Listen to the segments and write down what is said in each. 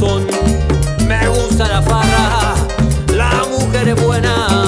Me gusta la farra, la mujer es buena.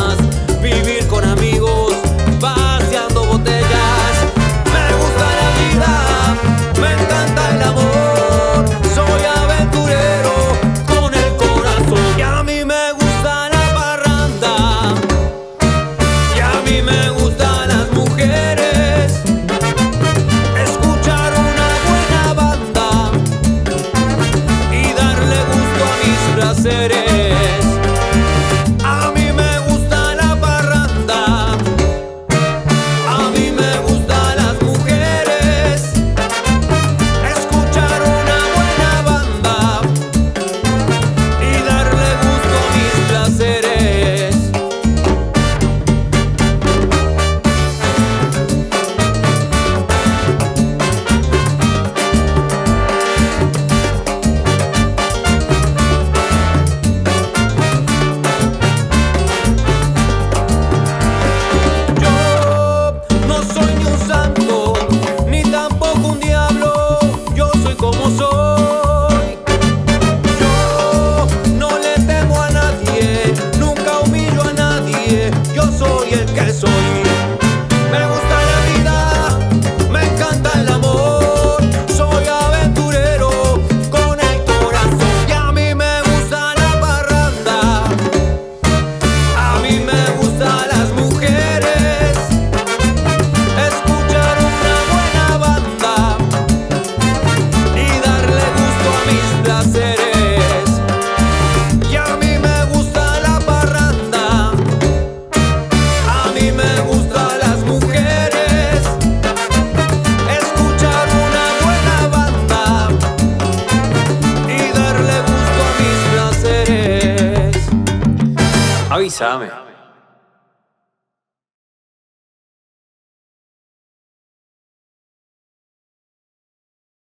Me gusta avísame.